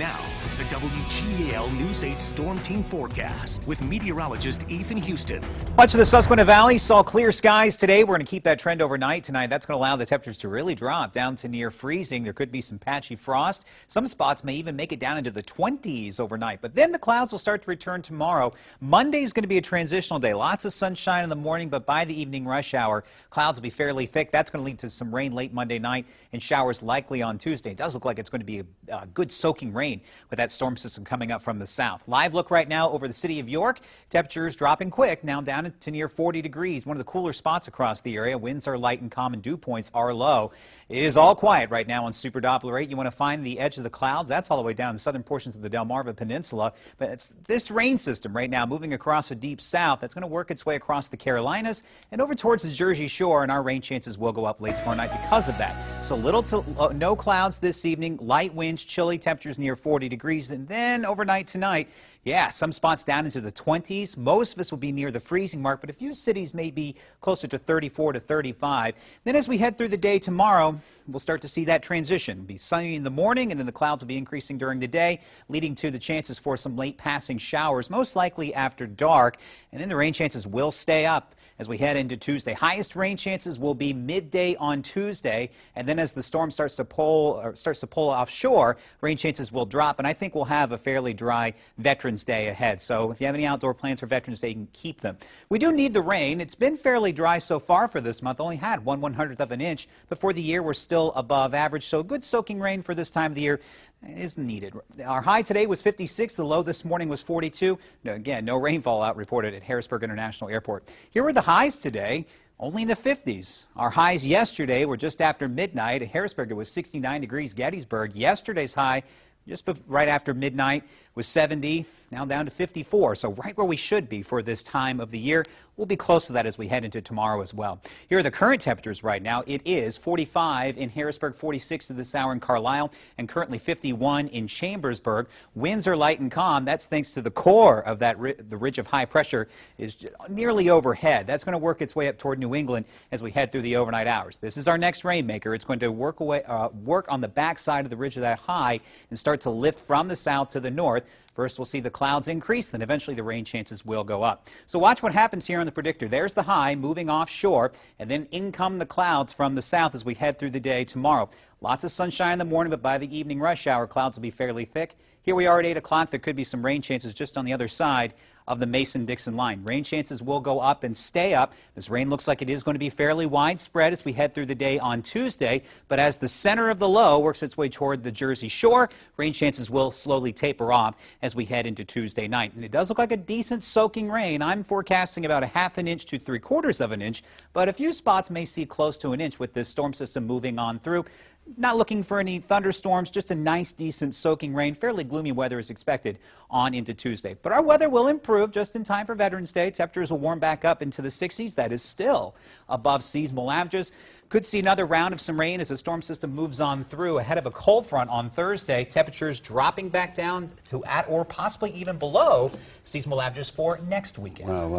Now, WGAL News 8 Storm Team forecast with meteorologist Ethan Houston. Much of the Susquehanna Valley saw clear skies today. We're going to keep that trend overnight tonight. That's going to allow the temperatures to really drop down to near freezing. There could be some patchy frost. Some spots may even make it down into the 20s overnight. But then the clouds will start to return tomorrow. Monday is going to be a transitional day. Lots of sunshine in the morning, but by the evening rush hour, clouds will be fairly thick. That's going to lead to some rain late Monday night and showers likely on Tuesday. It does look like it's going to be a, a good soaking rain with that storm system coming up from the south. Live look right now over the city of York. Temperatures dropping quick, now down to near 40 degrees. One of the cooler spots across the area. Winds are light and calm and dew points are low. It is all quiet right now on Super Doppler 8. You want to find the edge of the clouds. That's all the way down the southern portions of the Delmarva Peninsula. But it's this rain system right now moving across the deep south. That's going to work its way across the Carolinas and over towards the Jersey Shore. And our rain chances will go up late tomorrow night because of that. So little to uh, no clouds this evening. Light winds, chilly temperatures near 40 degrees. And then overnight tonight, yeah, some spots down into the 20s. Most of us will be near the freezing mark, but a few cities may be closer to 34 to 35. Then as we head through the day tomorrow, we'll start to see that transition. It'll be sunny in the morning, and then the clouds will be increasing during the day, leading to the chances for some late passing showers, most likely after dark. And then the rain chances will stay up as we head into Tuesday. Highest rain chances will be midday on Tuesday, and then as the storm starts to pull or starts to pull offshore, rain chances will drop, and I think we'll have a fairly dry Veterans Day ahead. So if you have any outdoor plans for Veterans Day, you can keep them. We do need the rain. It's been fairly dry so far for this month. Only had one one hundredth of an inch, but for the year we're still above average. So good soaking rain for this time of the year is needed. Our high today was 56. The low this morning was 42. No, again, no rainfall out reported at Harrisburg International Airport. Here were the highs today. Only in the 50s. Our highs yesterday were just after midnight. At Harrisburg, it was 69 degrees. Gettysburg, yesterday's high just right after midnight was 70, now down to 54. So right where we should be for this time of the year. We'll be close to that as we head into tomorrow as well. Here are the current temperatures right now. It is 45 in Harrisburg, 46 to this hour in Carlisle, and currently 51 in Chambersburg. Winds are light and calm. That's thanks to the core of that ri the ridge of high pressure is nearly overhead. That's going to work its way up toward New England as we head through the overnight hours. This is our next rainmaker. It's going to work away, uh, work on the backside of the ridge of that high and start to lift from the south to the north. First, we'll see the clouds increase, and eventually the rain chances will go up. So watch what happens here on the predictor. There's the high moving offshore, and then in come the clouds from the south as we head through the day tomorrow. Lots of sunshine in the morning, but by the evening rush hour, clouds will be fairly thick. Here we are at 8 o'clock. There could be some rain chances just on the other side of the Mason-Dixon line. Rain chances will go up and stay up. This rain looks like it is going to be fairly widespread as we head through the day on Tuesday, but as the center of the low works its way toward the Jersey Shore, rain chances will slowly taper off as we head into Tuesday night. And it does look like a decent soaking rain. I'm forecasting about a half an inch to three quarters of an inch, but a few spots may see close to an inch with this storm system moving on through. Not looking for any thunderstorms, just a nice, decent soaking rain. Fairly gloomy weather is expected on into Tuesday. But our weather will improve just in time for Veterans Day. Temperatures will warm back up into the 60s. That is still above seasonal averages. Could see another round of some rain as the storm system moves on through ahead of a cold front on Thursday. Temperatures dropping back down to at or possibly even below seasonal averages for next weekend. Wow.